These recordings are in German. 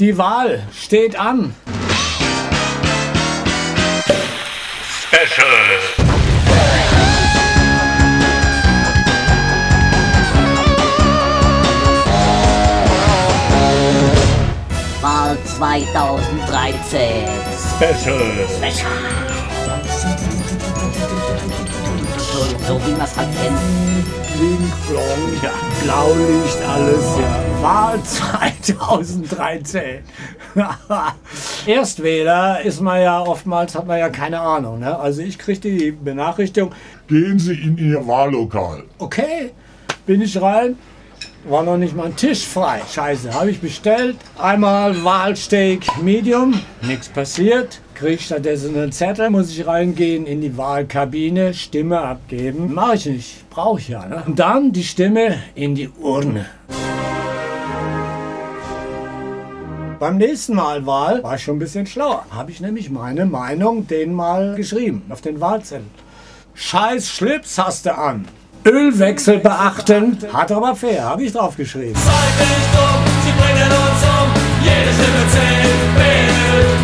Die Wahl steht an. Special. Wahl 2013. Special. So, so wie man es halt kennt. Bling, blong, ja, Blaulicht, alles, ja. Wahl 2013. Erstwähler ist man ja oftmals, hat man ja keine Ahnung. Ne? Also ich kriege die Benachrichtigung, Gehen Sie in Ihr Wahllokal. okay, bin ich rein, war noch nicht mal ein Tisch frei. Scheiße, habe ich bestellt. Einmal Wahlsteak Medium, nichts passiert. Krieg stattdessen einen Zettel, muss ich reingehen in die Wahlkabine, Stimme abgeben. Mache ich nicht, brauche ich ja. Ne? Und dann die Stimme in die Urne. Beim nächsten Mal Wahl war ich schon ein bisschen schlauer. Habe ich nämlich meine Meinung denen mal geschrieben auf den Wahlzettel. Scheiß Schlips hast du an. Ölwechsel beachten. Hart aber fair, habe ich drauf geschrieben.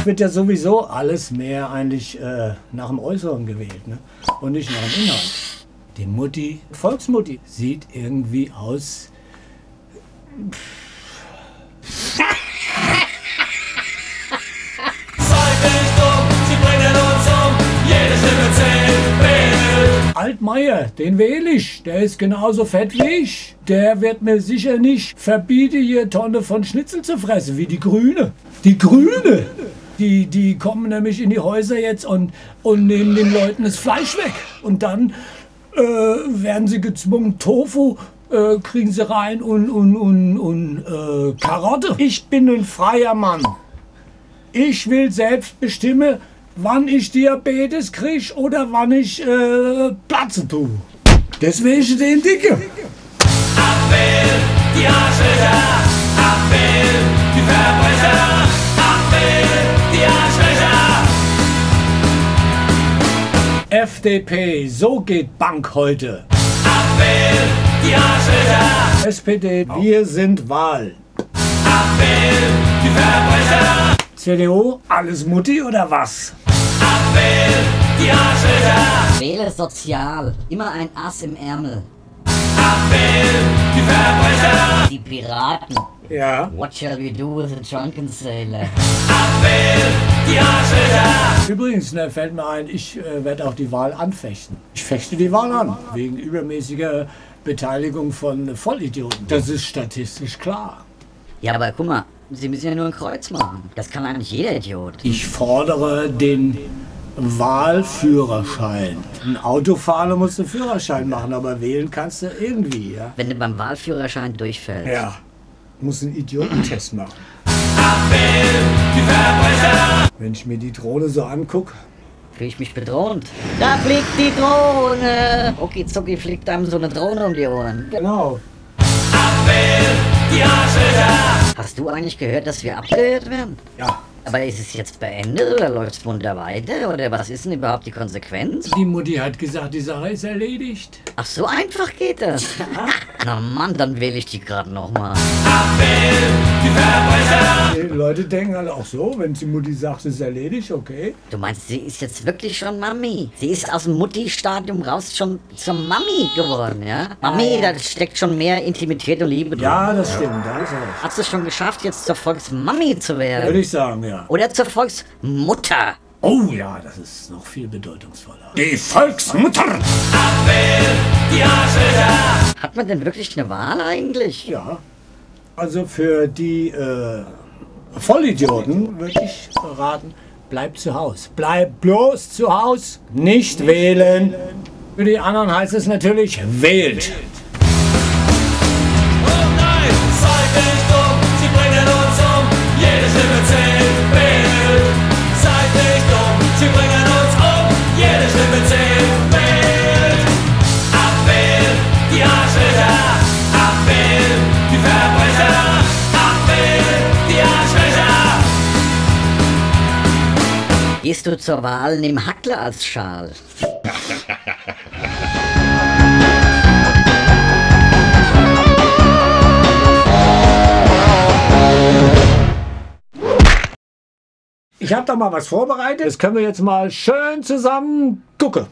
Wird ja sowieso alles mehr eigentlich äh, nach dem Äußeren gewählt ne? und nicht nach dem Inhalt. Die Mutti, Volksmutti, sieht irgendwie aus. Altmaier, den wähle ich. Der ist genauso fett wie ich. Der wird mir sicher nicht verbieten, hier Tonne von Schnitzel zu fressen, wie die Grüne. Die Grüne! Die, die kommen nämlich in die Häuser jetzt und, und nehmen den Leuten das Fleisch weg. Und dann äh, werden sie gezwungen, Tofu äh, kriegen sie rein und, und, und, und äh, Karotte. Ich bin ein freier Mann. Ich will selbst bestimmen, wann ich Diabetes kriege oder wann ich äh, Platze tue. Deswegen den Dicke. Die Arschlöcher, abwählen, die Verbrecher, abwählen, die Arschlöcher. FDP, so geht Bank heute. Abwählen, die Arschlöcher, SPD, wir sind Wahl. abwählen, die Verbrecher, CDU, alles Mutti oder was? Abwählen, die Arschlöcher, Wähle sozial. Immer ein Ass im Ärmel. abwählen, die Verbrecher, Die Piraten. Ja. What shall we do with a drunken sailor? abwählen, die Arschlöcher, Übrigens, ne, fällt mir ein, ich äh, werde auch die Wahl anfechten. Ich fechte die Wahl an, wegen übermäßiger Beteiligung von Vollidioten. Das ist statistisch klar. Ja, aber guck mal, sie müssen ja nur ein Kreuz machen. Das kann eigentlich jeder Idiot. Ich fordere den Wahlführerschein. Ein Autofahrer muss einen Führerschein machen, aber wählen kannst du irgendwie, ja? Wenn du beim Wahlführerschein durchfällst. Ja. Muss einen Idiotentest machen. abwählen, die Verbrecher, Wenn ich mir die Drohne so angucke, Fühle ich mich bedroht. Da fliegt die Drohne. Okay, Zucki fliegt einem so eine Drohne um die Ohren. genau. Hast du eigentlich gehört, dass wir abgehört werden? Ja. Aber ist es jetzt beendet oder läuft es munter weiter? Oder was ist denn überhaupt die Konsequenz? Die Mutti hat gesagt, die Sache ist erledigt. Ach, so einfach geht das. Na Mann, dann wähle ich die gerade nochmal. die Leute denken halt auch so, wenn die Mutti sagt, es ist erledigt, okay. Du meinst, sie ist jetzt wirklich schon Mami? Sie ist aus dem Mutti-Stadium raus schon zur Mami geworden, ja? Mami, da steckt schon mehr Intimität und Liebe drin. Ja, das stimmt, da ist er. Hat sie es schon geschafft, jetzt zur Volksmami zu Würde werden? ich sagen, ja. Oder zur Volksmutter? Oh ja, das ist noch viel bedeutungsvoller. Die Volksmutter! Hat man denn wirklich eine Wahl eigentlich? Ja. Also für die äh, Vollidioten würde ich raten, bleib zu Hause. Bleib bloß zu Hause, nicht wählen. Für die anderen heißt es natürlich, wählt. Oh Gehst du zur Wahl, nimm Hackler als Schal. Ich habe da mal was vorbereitet. Das können wir jetzt mal schön zusammen gucken.